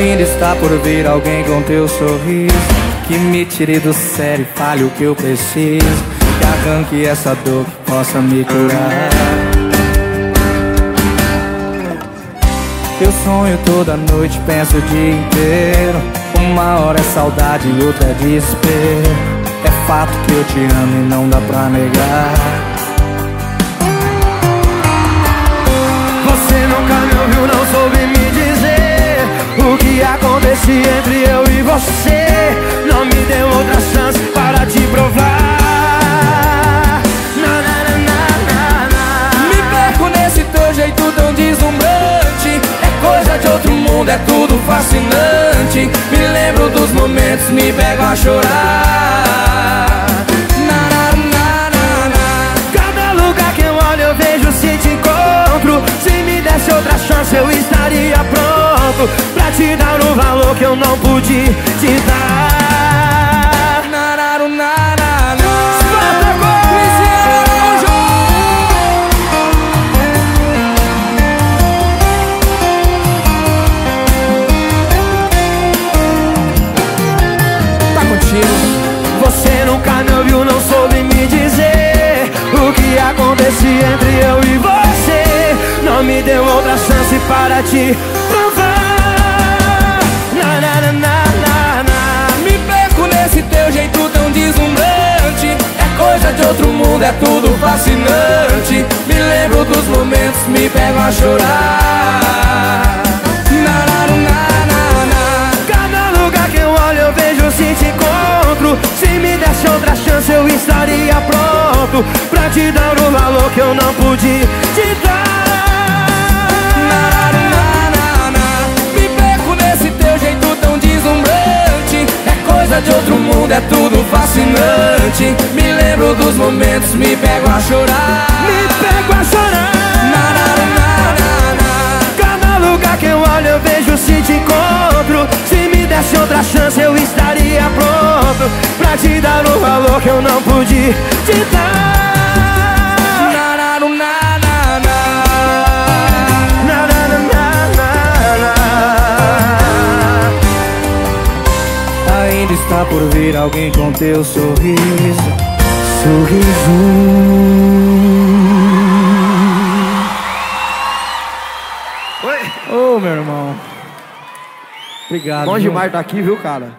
está por vir alguém com teu sorriso Que me tire do sério e fale o que eu preciso Que arranque essa dor que possa me curar. Eu sonho toda noite, penso o dia inteiro Uma hora é saudade e outra é desespero. É fato que eu te amo e não dá pra negar acontece entre eu e você. Não me deu outra chance para te provar. Na, na, na, na, Me perco nesse teu jeito tão deslumbrante. Coisa de outro mundo, é tudo fascinante. Me lembro dos momentos, me pego a chorar te dar um valor que eu não pude te dar. Na, na, na, Você nunca me ouviu, não soube me dizer O que acontece entre eu e você. Não me deu outra chance para te me pego a chorar. Cada lugar que eu olho eu vejo se te encontro. Se me desse outra chance eu estaria pronto Pra te dar o valor que eu não pude te dar. Me perco nesse teu jeito tão deslumbrante. É coisa de outro mundo, é tudo fascinante. Me lembro dos momentos, me pego a chorar. Me pego a chorar me desse outra chance eu estaria pronto Pra te dar o valor que eu não pude te dar Ainda está por vir alguém com teu sorriso Sorriso Oi. Ô, oh, meu irmão. Obrigado. Bom demais estar aqui, viu, cara?